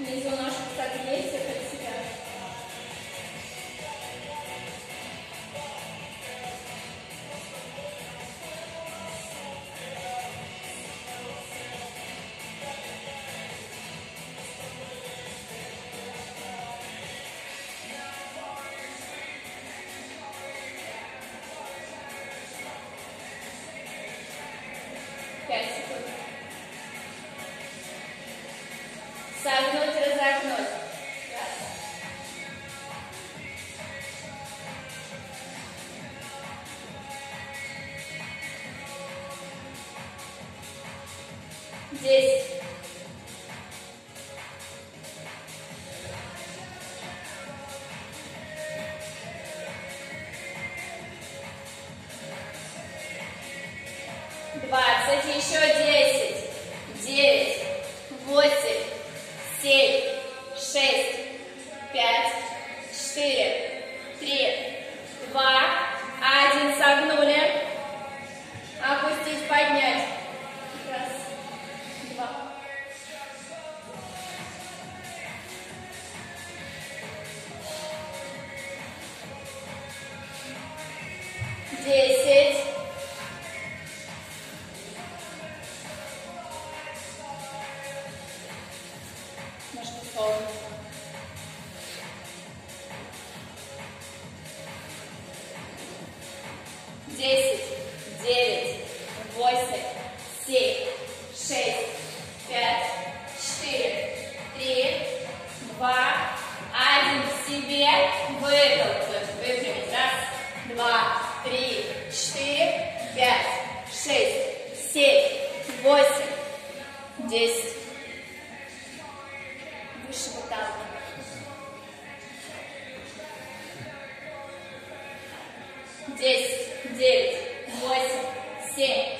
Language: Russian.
Внизу ножки секунд. Согнуть, Десять. Двадцать, еще десять, девять, восемь, семь, шесть, пять, четыре, три, два, Десять. В сторону. Десять, девять, восемь, семь, шесть, пять, четыре, три, два, один. В себе вытолкнуть, выпрямить. Раз, два, три, четыре, пять, шесть, семь, восемь, десять. Выше выталкиваем. Десять, девять, восемь, семь,